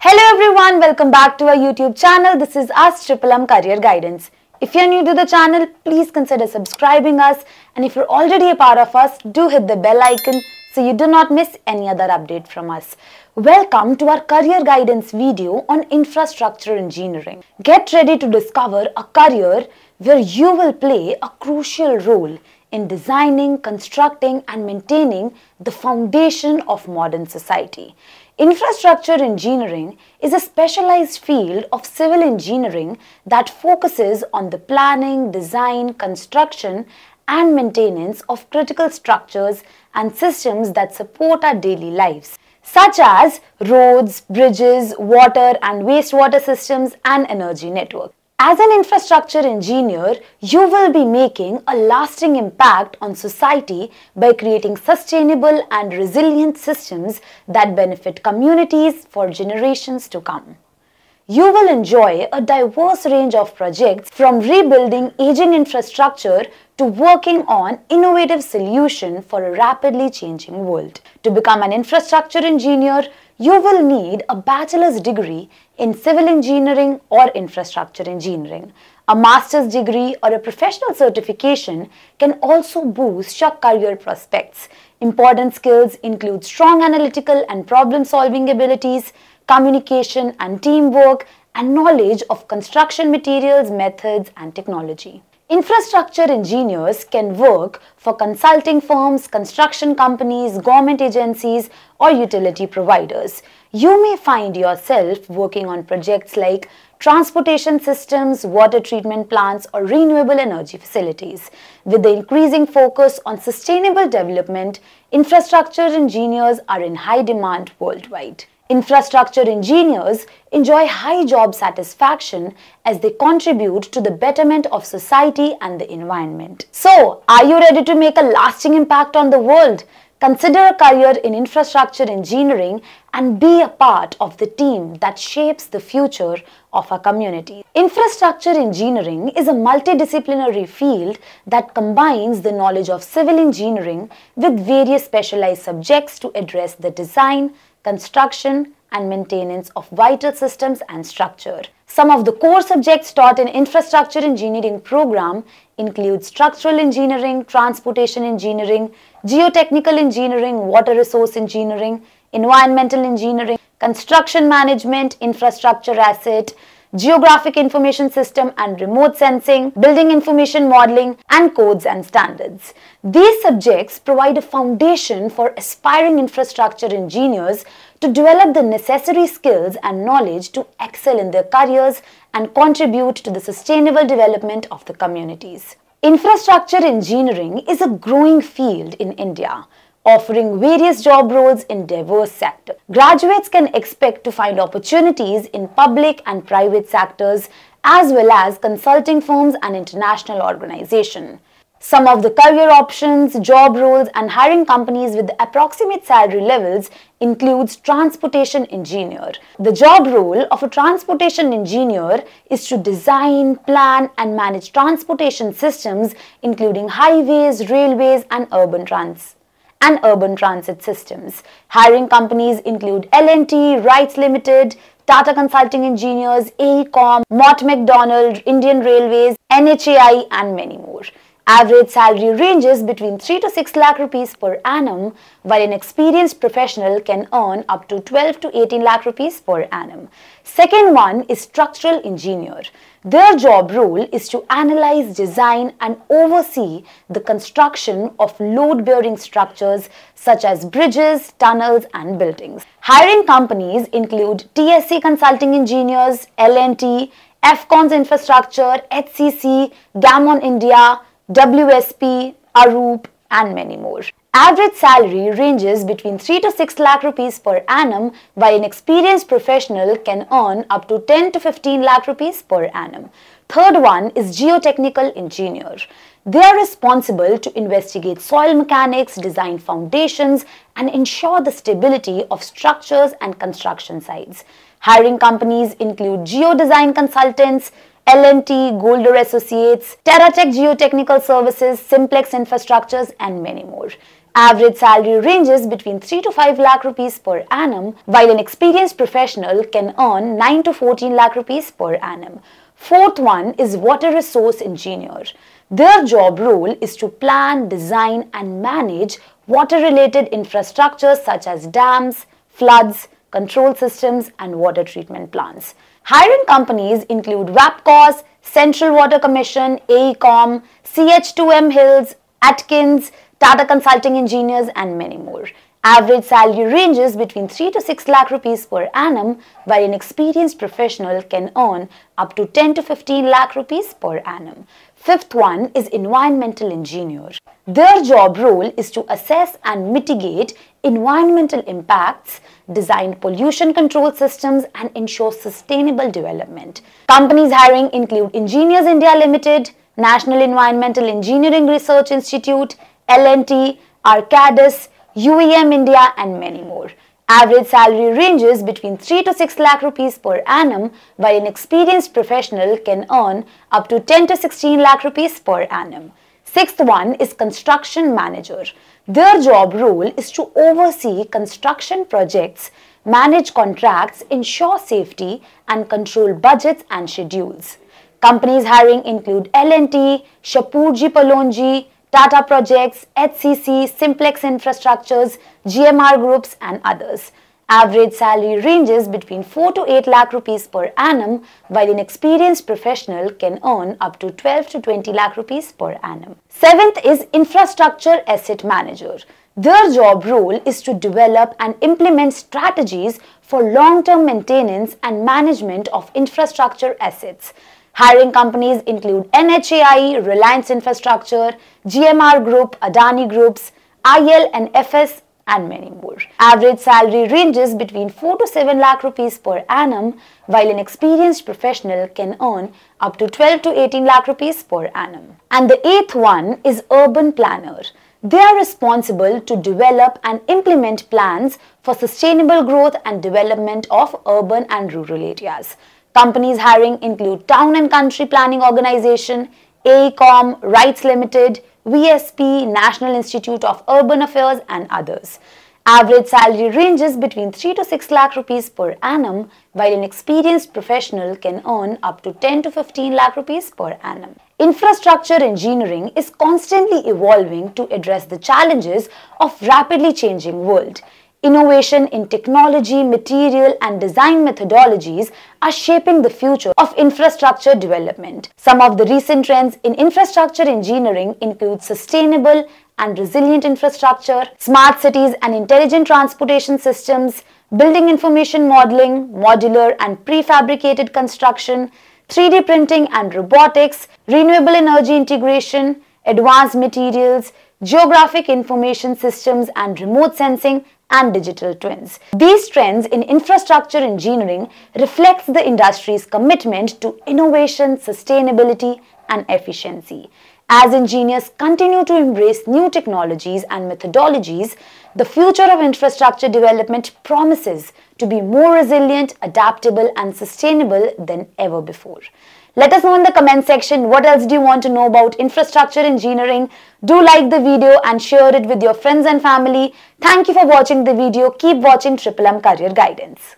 Hello everyone, welcome back to our YouTube channel. This is us Triple M Career Guidance. If you're new to the channel, please consider subscribing us and if you're already a part of us, do hit the bell icon so you do not miss any other update from us. Welcome to our career guidance video on infrastructure engineering. Get ready to discover a career where you will play a crucial role in designing, constructing and maintaining the foundation of modern society. Infrastructure engineering is a specialized field of civil engineering that focuses on the planning, design, construction and maintenance of critical structures and systems that support our daily lives, such as roads, bridges, water and wastewater systems and energy networks. As an infrastructure engineer, you will be making a lasting impact on society by creating sustainable and resilient systems that benefit communities for generations to come. You will enjoy a diverse range of projects from rebuilding aging infrastructure to working on innovative solutions for a rapidly changing world. To become an infrastructure engineer, you will need a bachelor's degree in civil engineering or infrastructure engineering. A master's degree or a professional certification can also boost your career prospects. Important skills include strong analytical and problem solving abilities, communication and teamwork, and knowledge of construction materials, methods, and technology. Infrastructure engineers can work for consulting firms, construction companies, government agencies, or utility providers. You may find yourself working on projects like transportation systems, water treatment plants, or renewable energy facilities. With the increasing focus on sustainable development, infrastructure engineers are in high demand worldwide. Infrastructure engineers enjoy high job satisfaction as they contribute to the betterment of society and the environment. So, are you ready to make a lasting impact on the world? Consider a career in infrastructure engineering and be a part of the team that shapes the future of our community. Infrastructure engineering is a multidisciplinary field that combines the knowledge of civil engineering with various specialized subjects to address the design, construction and maintenance of vital systems and structure. Some of the core subjects taught in infrastructure engineering program include structural engineering, transportation engineering, geotechnical engineering, water resource engineering, environmental engineering, construction management, infrastructure asset, geographic information system and remote sensing, building information modeling, and codes and standards. These subjects provide a foundation for aspiring infrastructure engineers to develop the necessary skills and knowledge to excel in their careers and contribute to the sustainable development of the communities. Infrastructure engineering is a growing field in India offering various job roles in diverse sectors. Graduates can expect to find opportunities in public and private sectors as well as consulting firms and international organizations. Some of the career options, job roles and hiring companies with approximate salary levels includes transportation engineer. The job role of a transportation engineer is to design, plan and manage transportation systems including highways, railways and urban trans and urban transit systems. Hiring companies include L&T, RITES Limited, Tata Consulting Engineers, AECOM, Mott MacDonald, Indian Railways, NHAI and many more. Average salary ranges between 3 to 6 lakh rupees per annum, while an experienced professional can earn up to 12 to 18 lakh rupees per annum. Second one is structural engineer. Their job role is to analyze, design and oversee the construction of load-bearing structures such as bridges, tunnels and buildings. Hiring companies include TSC Consulting Engineers, L&T, Afcons Infrastructure, HCC, Gammon India, WSP, Arup and many more. Average salary ranges between 3 to 6 lakh rupees per annum while an experienced professional can earn up to 10 to 15 lakh rupees per annum. Third one is geotechnical engineer. They are responsible to investigate soil mechanics, design foundations and ensure the stability of structures and construction sites. Hiring companies include geodesign consultants, L&T, Golder Associates, TerraTech Geotechnical Services, Simplex Infrastructures and many more. Average salary ranges between 3 to 5 lakh rupees per annum, while an experienced professional can earn 9 to 14 lakh rupees per annum. Fourth one is water resource engineer. Their job role is to plan, design and manage water-related infrastructures such as dams, floods, control systems and water treatment plants. Hiring companies include WAPCOS, Central Water Commission, AECOM, CH2M Hills, Atkins, Tata Consulting Engineers and many more. Average salary ranges between 3 to 6 lakh rupees per annum, while an experienced professional can earn up to 10 to 15 lakh rupees per annum. Fifth one is environmental engineer. Their job role is to assess and mitigate environmental impacts, design pollution control systems and ensure sustainable development. Companies hiring include Engineers India Limited, National Environmental Engineering Research Institute, L&T, Arcadis, UEM India and many more. Average salary ranges between 3 to 6 lakh rupees per annum while an experienced professional can earn up to 10 to 16 lakh rupees per annum. Sixth one is construction manager. Their job role is to oversee construction projects, manage contracts, ensure safety and control budgets and schedules. Companies hiring include L&T, Shapoorji Pallonji, Tata Projects, HCC, Simplex Infrastructures, GMR Groups and others. Average salary ranges between 4 to 8 lakh rupees per annum while an experienced professional can earn up to 12 to 20 lakh rupees per annum. Seventh is Infrastructure Asset Manager. Their job role is to develop and implement strategies for long-term maintenance and management of infrastructure assets. Hiring companies include NHAI, Reliance Infrastructure, GMR Group, Adani Groups, IL and FS and many more. Average salary ranges between 4 to 7 lakh rupees per annum while an experienced professional can earn up to 12 to 18 lakh rupees per annum. And the eighth one is urban planner. They are responsible to develop and implement plans for sustainable growth and development of urban and rural areas. Companies hiring include Town and Country Planning Organization, AECOM, RITES Limited, WSP, National Institute of Urban Affairs and others. Average salary ranges between 3 to 6 lakh rupees per annum while an experienced professional can earn up to 10 to 15 lakh rupees per annum. Infrastructure engineering is constantly evolving to address the challenges of rapidly changing world. Innovation in technology, material and design methodologies are shaping the future of infrastructure development. Some of the recent trends in infrastructure engineering include sustainable and resilient infrastructure, smart cities and intelligent transportation systems, building information modeling, modular and prefabricated construction, 3D printing and robotics, renewable energy integration, advanced materials, geographic information systems and remote sensing and digital twins. These trends in infrastructure engineering reflects the industry's commitment to innovation, sustainability and efficiency. As engineers continue to embrace new technologies and methodologies, the future of infrastructure development promises to be more resilient, adaptable and sustainable than ever before. Let us know in the comment section what else do you want to know about infrastructure engineering. Do like the video and share it with your friends and family. Thank you for watching the video. Keep watching Triple M Career Guidance.